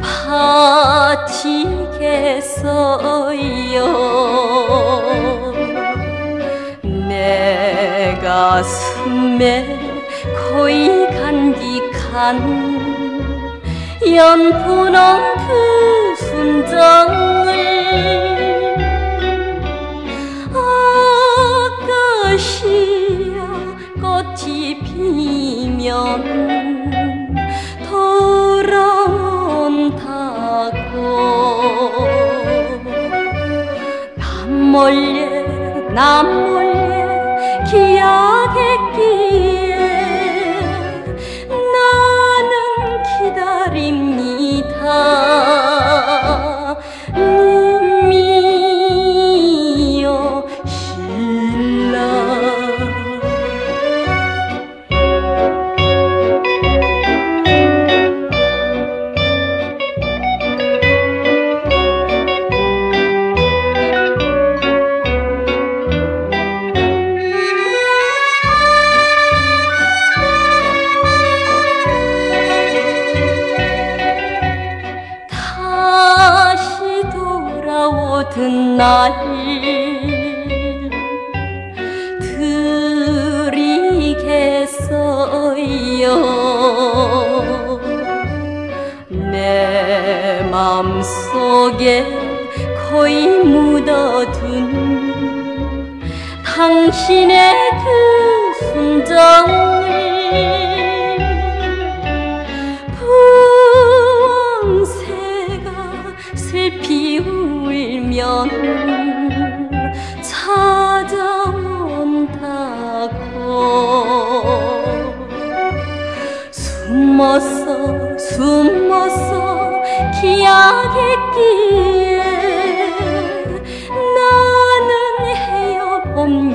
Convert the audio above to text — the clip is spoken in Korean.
바치겠어요? 내 가슴에 거의 간직한 연분홍 그 순정을 아가씨야 꽃이 피 몰래 남 몰래 기약했기에 돌아오던 날 드리겠어요. 내 맘속에 거의 묻어둔 당신의 그 순정을 숨어서 숨어서 기약했기에 나는 헤어봅니다